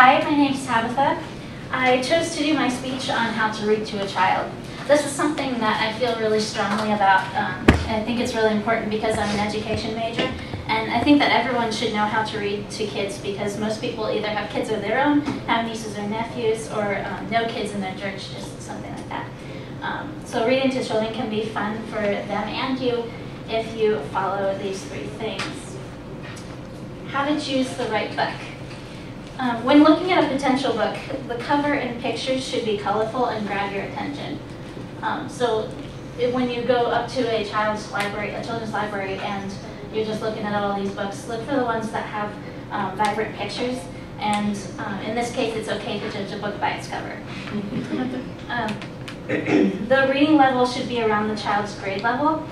Hi, my name is Tabitha. I chose to do my speech on how to read to a child. This is something that I feel really strongly about, um, I think it's really important because I'm an education major, and I think that everyone should know how to read to kids because most people either have kids of their own, have nieces or nephews, or um, know kids in their church, just something like that. Um, so reading to children can be fun for them and you if you follow these three things. How to choose the right book. Um, when looking at a potential book, the cover and pictures should be colorful and grab your attention. Um, so when you go up to a child's library, a children's library, and you're just looking at all these books, look for the ones that have um, vibrant pictures. And um, in this case, it's okay to judge a book by its cover. Um, the reading level should be around the child's grade level,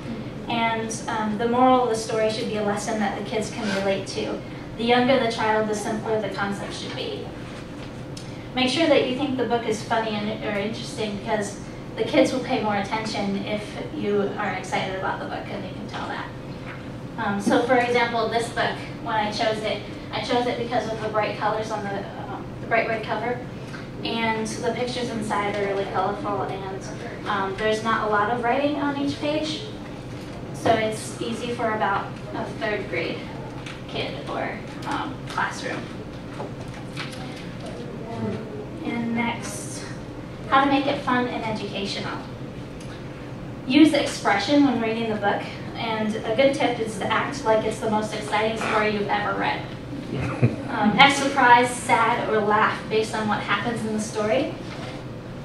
and um, the moral of the story should be a lesson that the kids can relate to. The younger the child, the simpler the concept should be. Make sure that you think the book is funny and, or interesting because the kids will pay more attention if you are excited about the book and they can tell that. Um, so for example, this book, when I chose it, I chose it because of the bright colors on the, um, the bright red cover. And the pictures inside are really colorful and um, there's not a lot of writing on each page. So it's easy for about a third grade kid or um, classroom. And next, how to make it fun and educational. Use expression when reading the book, and a good tip is to act like it's the most exciting story you've ever read. Um, act surprised, sad, or laugh based on what happens in the story.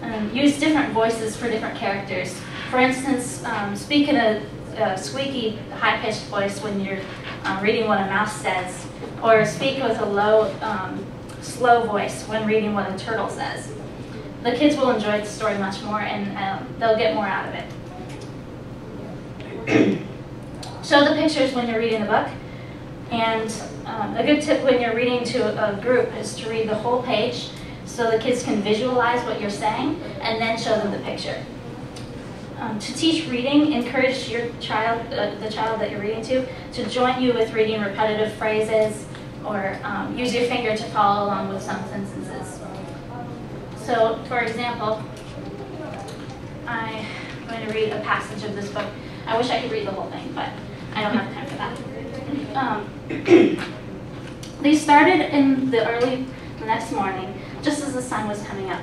Um, use different voices for different characters. For instance, um, speak in a, a squeaky, high-pitched voice when you're uh, reading what a mouse says, or speak with a low, um, slow voice when reading what a turtle says. The kids will enjoy the story much more and uh, they'll get more out of it. Show the pictures when you're reading the book. And um, a good tip when you're reading to a group is to read the whole page so the kids can visualize what you're saying and then show them the picture. Um, to teach reading, encourage your child, uh, the child that you're reading to, to join you with reading repetitive phrases or um, use your finger to follow along with some sentences. So, for example, I'm going to read a passage of this book. I wish I could read the whole thing, but I don't have time for that. Um, they started in the early the next morning, just as the sun was coming up.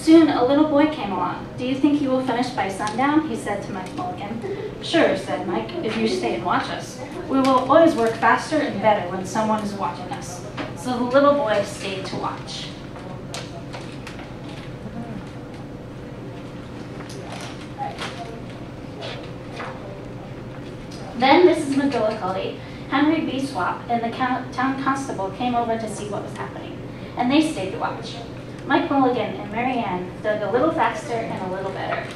Soon a little boy came along. Do you think you will finish by sundown? He said to Mike Mulligan. Sure, said Mike, if you stay and watch us. We will always work faster and better when someone is watching us. So the little boy stayed to watch. Then Mrs. McGillicuddy, Henry B. Swap, and the town constable came over to see what was happening, and they stayed to watch. Mike Mulligan and Mary Anne dug a little faster and a little better.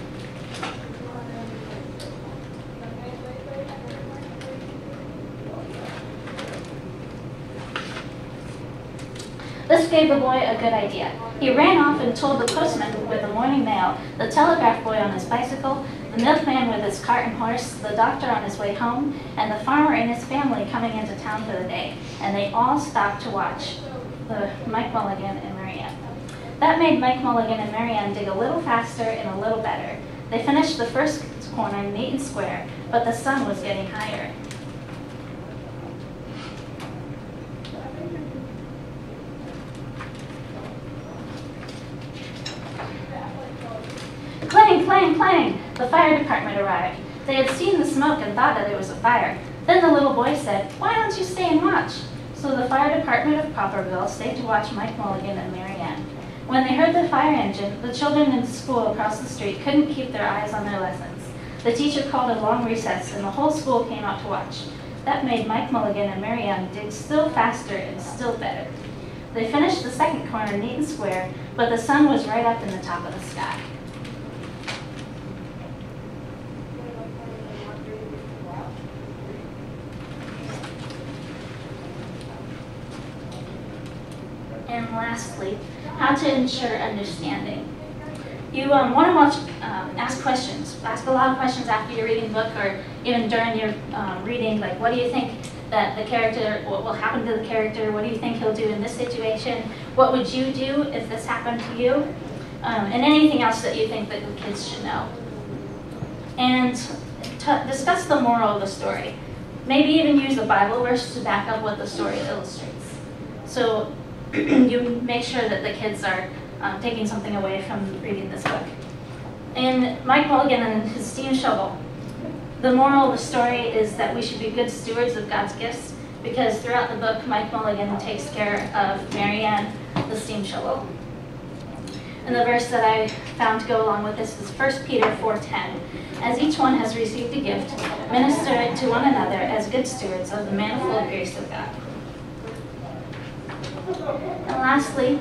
This gave the boy a good idea. He ran off and told the postman with the morning mail, the telegraph boy on his bicycle, the milkman with his cart and horse, the doctor on his way home, and the farmer and his family coming into town for the day. And they all stopped to watch the Mike Mulligan and that made Mike Mulligan and Mary Anne dig a little faster and a little better. They finished the first corner neat and square, but the sun was getting higher. Clang, clang, clang! The fire department arrived. They had seen the smoke and thought that it was a fire. Then the little boy said, why don't you stay and watch? So the fire department of Popperville stayed to watch Mike Mulligan and Mary Anne. When they heard the fire engine, the children in school across the street couldn't keep their eyes on their lessons. The teacher called a long recess, and the whole school came out to watch. That made Mike Mulligan and Mary Anne dig still faster and still better. They finished the second corner neat and square, but the sun was right up in the top of the sky. And lastly, how to ensure understanding. You um, want to watch, um, ask questions. Ask a lot of questions after you're reading the book or even during your um, reading, like what do you think that the character, what will happen to the character, what do you think he'll do in this situation, what would you do if this happened to you, um, and anything else that you think that the kids should know. And discuss the moral of the story. Maybe even use the Bible verse to back up what the story illustrates. So you make sure that the kids are um, taking something away from reading this book. And Mike Mulligan and his steam shovel. The moral of the story is that we should be good stewards of God's gifts because throughout the book, Mike Mulligan takes care of Mary Anne, the steam shovel. And the verse that I found to go along with this is 1 Peter 4.10. As each one has received a gift, minister it to one another as good stewards of the manifold grace of God. Lastly,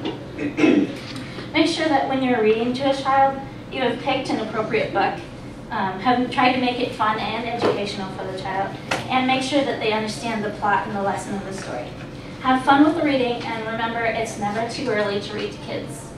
make sure that when you're reading to a child, you have picked an appropriate book, um, have tried to make it fun and educational for the child, and make sure that they understand the plot and the lesson of the story. Have fun with the reading, and remember, it's never too early to read to kids.